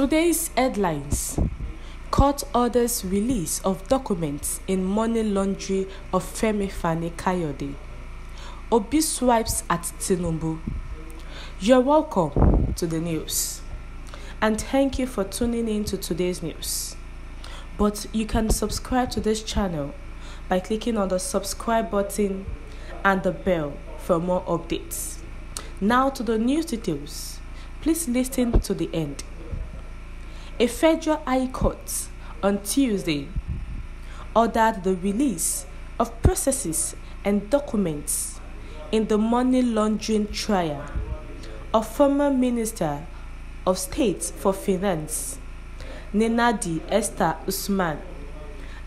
Today's headlines Court orders release of documents in money laundering of Femi Fani Kayode. Obi swipes at Tinubu. You're welcome to the news. And thank you for tuning in to today's news. But you can subscribe to this channel by clicking on the subscribe button and the bell for more updates. Now to the news details. Please listen to the end. A federal high court on Tuesday ordered the release of processes and documents in the money laundering trial of former Minister of State for Finance, Nenadi Esther Usman,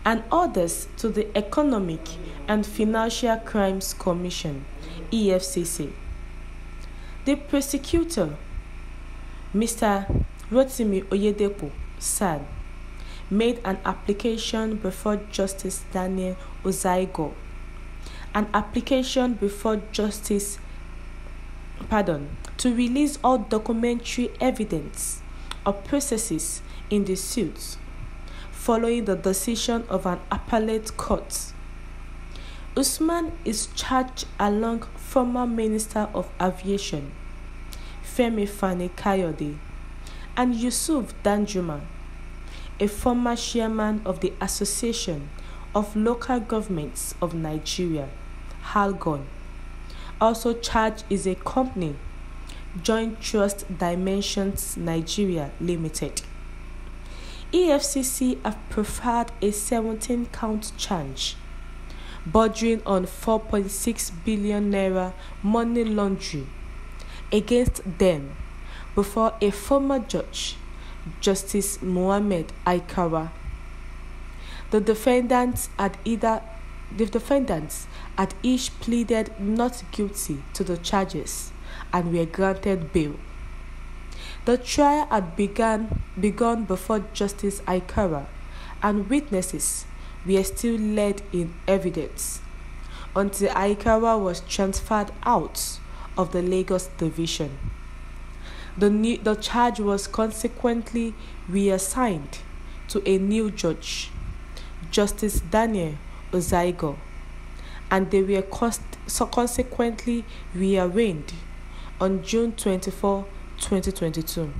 and others to the Economic and Financial Crimes Commission, EFCC. The prosecutor, Mr. Rotimi Oyedepo, SAN, made an application before Justice Daniel Osiagor, an application before Justice pardon, to release all documentary evidence or processes in the suit following the decision of an appellate court. Usman is charged along former Minister of Aviation Femi Fani Kayode and Yusuf Danjuma, a former chairman of the Association of Local Governments of Nigeria, ALGON. Also charged is a company, Joint Trust Dimensions Nigeria Limited. EFCC have preferred a 17 count charge bordering on 4.6 billion naira money laundering against them before a former judge, Justice Mohamed Aikawa. The defendants had either the defendants had each pleaded not guilty to the charges and were granted bail. The trial had begun, begun before Justice Aikara and witnesses were still led in evidence until Aikara was transferred out of the Lagos division. The, new, the charge was consequently reassigned to a new judge, Justice Daniel Osiagor, and they were cost, so consequently rearranged on June 24, 2022.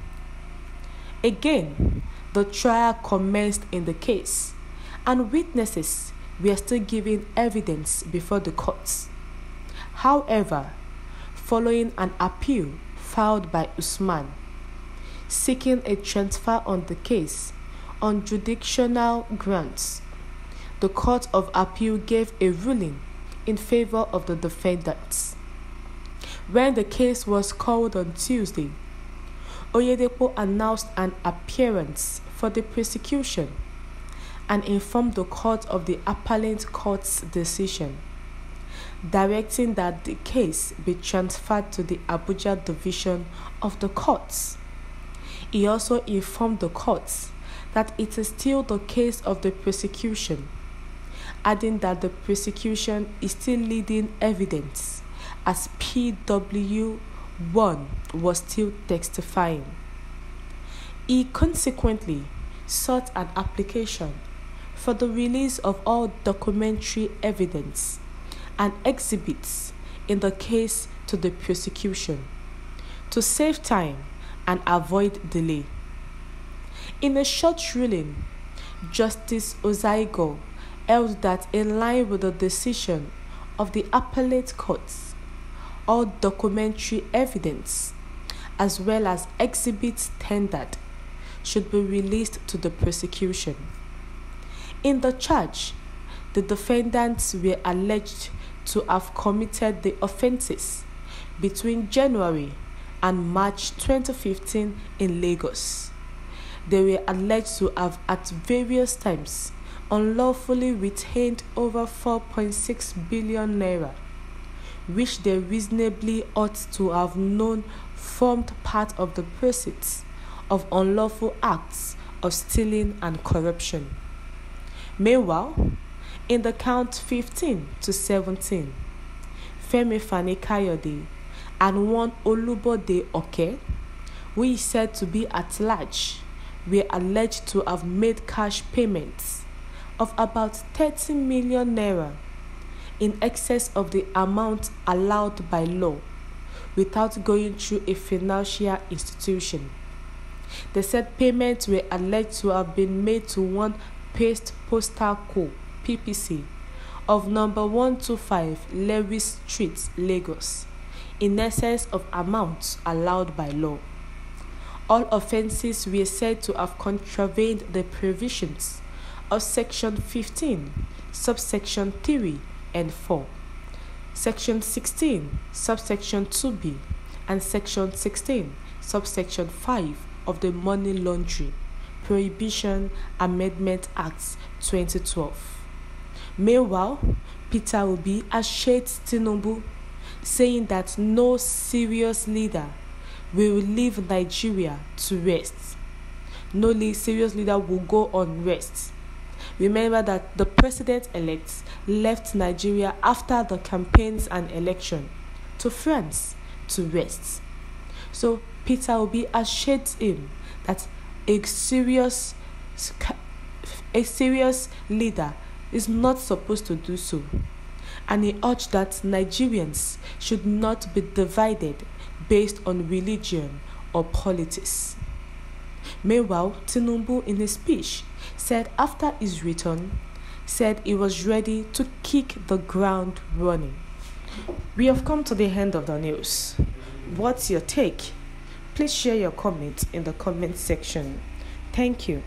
Again, the trial commenced in the case, and witnesses were still giving evidence before the courts. However, following an appeal filed by Usman seeking a transfer on the case on jurisdictional grounds. The Court of Appeal gave a ruling in favor of the defendants. When the case was called on Tuesday, Oyedepo announced an appearance for the prosecution and informed the court of the appellate court's decision directing that the case be transferred to the Abuja division of the courts. He also informed the courts that it is still the case of the prosecution, adding that the prosecution is still leading evidence as PW1 was still testifying. He consequently sought an application for the release of all documentary evidence and exhibits in the case to the prosecution to save time and avoid delay. In a short ruling, Justice Osiagor held that in line with the decision of the appellate courts, all documentary evidence as well as exhibits tendered should be released to the prosecution. In the charge, the defendants were alleged to have committed the offences between January and March 2015 in Lagos. They were alleged to have at various times unlawfully retained over 4.6 billion naira, which they reasonably ought to have known formed part of the proceeds of unlawful acts of stealing and corruption. Meanwhile, in the count 15 to 17, Femi Fani Kayode and one Olubode Oke, who is said to be at large were alleged to have made cash payments of about 30 million naira in excess of the amount allowed by law without going through a financial institution. They said payments were alleged to have been made to one Paste Postal Co. PPC of number 125 Lewis Street, Lagos, in excess of amounts allowed by law. All offences were said to have contravened the provisions of Section 15, subsection 3 and 4, Section 16, subsection 2b, and Section 16, subsection 5 of the Money Laundering Prohibition Amendment Act 2012. Meanwhile, Peter Obi assured Tinubu, saying that no serious leader will leave Nigeria to rest. No serious leader will go on rest. Remember that the president elect left Nigeria after the campaigns and election to France to rest. So Peter Obi assured him that a serious a serious leader is not supposed to do so. And he urged that Nigerians should not be divided based on religion or politics. Meanwhile, Tinubu in his speech said after his return, said he was ready to kick the ground running. We have come to the end of the news. What's your take? Please share your comment in the comment section. Thank you.